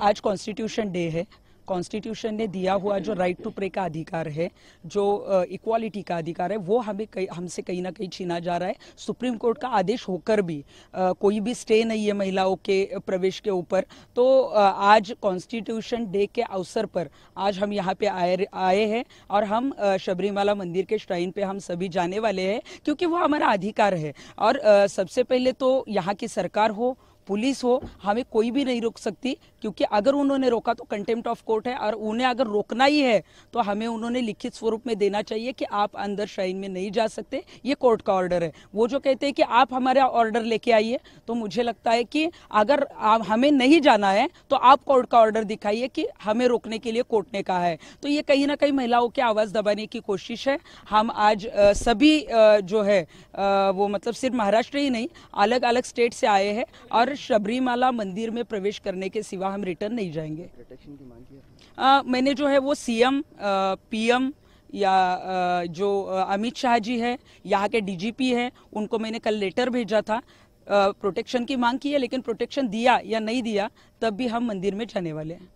आज constitution day है। Constitution ने दिया हुआ जो राइट टू प्रे का अधिकार है जो इक्वालिटी का अधिकार है वो हमें कई हमसे कहीं ना कहीं छीना जा रहा है। सुप्रीम कोर्ट का आदेश होकर भी आ, कोई भी स्टे नहीं है महिलाओं के प्रवेश के ऊपर। तो आ, आज कॉन्स्टिट्यूशन डे के अवसर पर आज हम यहाँ पे आए आए हैं और हम शबरीमाला मंदिर के श्राइन पे हम सभी जाने वाले हैं क्योंकि वो हमारा अधिकार है। और आ, सबसे पहले तो यहाँ की सरकार हो पुलिस हो, हमें कोई भी नहीं रोक सकती, क्योंकि अगर उन्होंने रोका तो कंटेम्प्ट ऑफ़ कोर्ट है, और उन्हें अगर रोकना ही है तो हमें उन्होंने लिखित स्वरूप में देना चाहिए कि आप अंदर शाइन में नहीं जा सकते। ये कोर्ट का ऑर्डर है। वो जो कहते हैं कि आप हमारा ऑर्डर लेके आइए तो मुझे लगता है कि अगर हमें नहीं जाना है तो आप कोर्ट का ऑर्डर दिखाइए कि हमें रोकने के लिए कोर्ट ने कहा है। तो ये कहीं ना कहीं महिलाओं की आवाज़ दबाने की कोशिश है। हम आज सभी जो है वो मतलब सिर्फ़ महाराष्ट्र ही नहीं अलग अलग स्टेट से आए हैं, और शबरीमाला मंदिर में प्रवेश करने के सिवा हम रिटर्न नहीं जाएँगे। प्रोटेक्शन की मांग मैंने जो है वो सीएम पीएम या आ, जो अमित शाह जी है यहाँ के डीजीपी हैं उनको मैंने कल लेटर भेजा था। प्रोटेक्शन की मांग की है लेकिन प्रोटेक्शन दिया या नहीं दिया तब भी हम मंदिर में जाने वाले हैं।